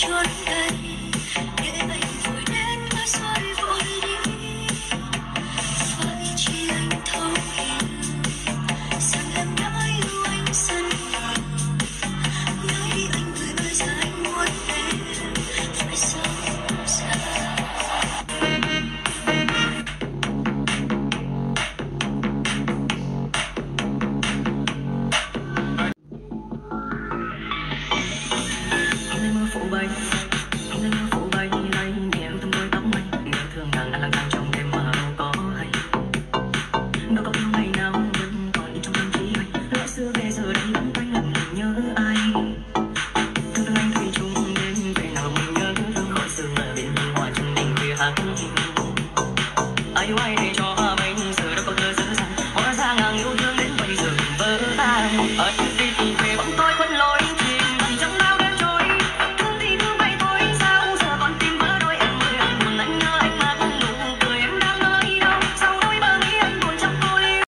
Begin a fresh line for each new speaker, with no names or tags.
chốn đời Đâu có yêu ngày nào vẫn còn in trong tâm trí anh Lẽ xưa về giờ đây, vẫn quanh lần nhớ ai. Thương thương anh thủy chung đến về nào mình nhớ thương. Khỏi xưa bên ngoài chân đình khuya hát Ai yêu ai để